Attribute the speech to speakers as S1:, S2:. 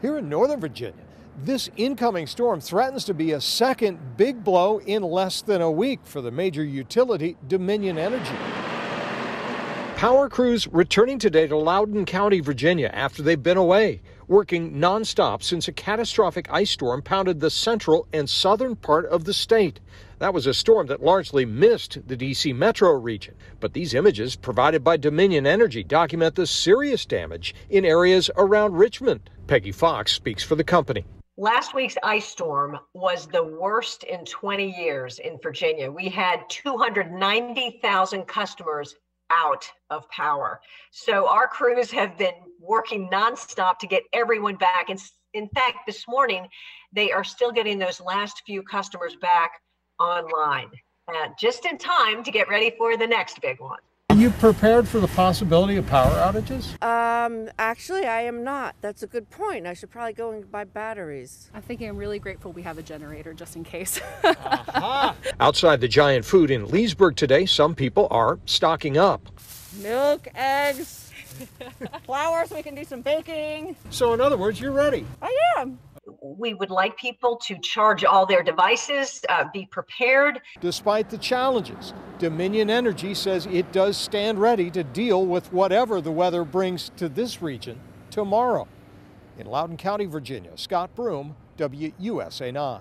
S1: Here in Northern Virginia, this incoming storm threatens to be a second big blow in less than a week for the major utility, Dominion Energy. Power crews returning today to Loudoun County, Virginia, after they've been away, working nonstop since a catastrophic ice storm pounded the central and southern part of the state. That was a storm that largely missed the D.C. metro region. But these images provided by Dominion Energy document the serious damage in areas around Richmond. Peggy Fox speaks for the company.
S2: Last week's ice storm was the worst in 20 years in Virginia. We had 290,000 customers out of power. So our crews have been working nonstop to get everyone back. And in fact, this morning, they are still getting those last few customers back online, uh, just in time to get ready for the next big one.
S1: Are you prepared for the possibility of power outages?
S3: Um, actually, I am not. That's a good point. I should probably go and buy batteries.
S4: I think I'm really grateful we have a generator just in case.
S1: uh-huh. Outside the giant food in Leesburg today, some people are stocking up.
S3: Milk, eggs, flour so we can do some baking.
S1: So, in other words, you're ready.
S3: I am
S2: we would like people to charge all their devices, uh, be prepared.
S1: Despite the challenges, Dominion Energy says it does stand ready to deal with whatever the weather brings to this region tomorrow. In Loudoun County, Virginia, Scott Broom, WUSA 9.